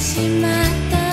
しまった